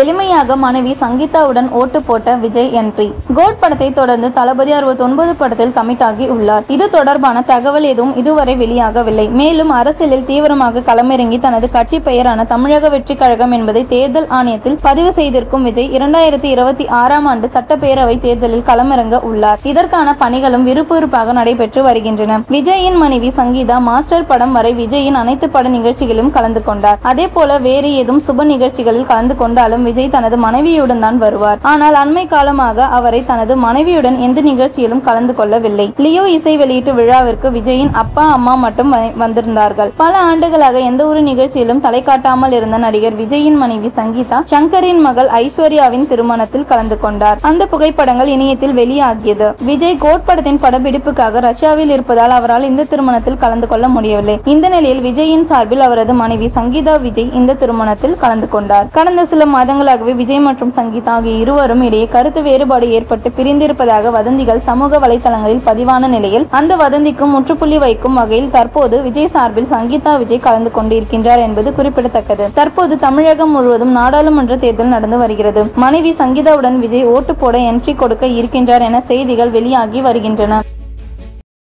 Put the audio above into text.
எளிமையாக மனைவி சங்கீதாவுடன் ஓட்டு போட்ட விஜய் என்ட்ரி கோட் படத்தை தொடர்ந்து தளபதி அறுபத்தி ஒன்பது படத்தில் கமிட் ஆகி உள்ளார். இது தொடர்பான தகவல் எதுவும் இதுவரை வெளியாகவில்லை. மேலும் அரசியலில் தீவிரமாக களமிறங்கி தனது கட்சி பெயரான தமிழக வெற்றி கழகம் என்பதை தேர்தல் ஆணையத்தில் பதிவு செய்திருக்கும் விஜய் இரண்டாயிரத்தி இருபத்தி ஆறாம் ஆண்டு சட்டப்பேரவை தேர்தலில் களமிறங்க உள்ளார். இதற்கான பணிகளும் விறுவிறுப்பாக நடைபெற்று வருகின்றன. விஜயின் மனைவி சங்கீதா மாஸ்டர் படம் வரை விஜயின் அனைத்து பட நிகழ்ச்சிகளிலும் கலந்து கொண்டார். அதே போல வேறு ஏதும் சுப நிகழ்ச்சிகளில் கலந்து கொண்டாலும் விஜய் தனது மனைவியுடன் தான் வருவார். ஆனால் அண்மை காலமாக அவரை தனது மனைவியுடன் எந்த நிகழ்ச்சியிலும் கலந்து கொள்ளவில்லை. லியோ இசை வெளியீட்டு விழாவிற்கு விஜயின் அப்பா அம்மா மட்டும் வந்திருந்தார்கள். பல ஆண்டுகளாக எந்த ஒரு நிகழ்ச்சியிலும் தலை காட்டாமல் இருந்த நடிகர் விஜயின் மனைவி சங்கீதா சங்கரின் மகள் ஐஸ்வர்யாவின் திருமணத்தில் கலந்து கொண்டார். அந்த புகைப்படங்கள் இணையத்தில் வெளியாகியது. விஜய் கோட் படத்தின் படப்பிடிப்புக்காக ரஷ்யாவில் இருப்பதால் அவரால் இந்த திருமணத்தில் கலந்து கொள்ள முடியவில்லை. இந்த நிலையில் விஜயின் சார்பில் அவரது மனைவி சங்கீதா விஜய் இந்த திருமணத்தில் கலந்து கொண்டார். கடந்த சில மாதங்கள் வருடங்களாகவே விஜய் மற்றும் சங்கீதா ஆகிய இருவரும் இடையே கருத்து வேறுபாடு ஏற்பட்டு பிரிந்திருப்பதாக வதந்திகள் சமூக வலைதளங்களில் பதிவான நிலையில் அந்த வதந்திக்கும் முற்றுப்புள்ளி வைக்கும் வகையில் தற்போது விஜய் சார்பில் சங்கீதா விஜய் கலந்து கொண்டிருக்கின்றார் என்பது குறிப்பிடத்தக்கது. தற்போது தமிழகம் முழுவதும் நாடாளுமன்ற தேர்தல் நடந்து வருகிறது. மனைவி சங்கீதாவுடன் விஜய் ஓட்டு போட என்ட்ரி கொடுக்க இருக்கின்றார் என செய்திகள் வெளியாகி வருகின்றன.